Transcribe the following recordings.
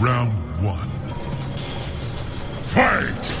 Round one. Fight!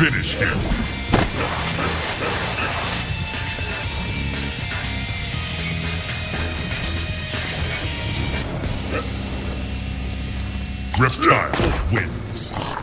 Finish him. Reptile wins.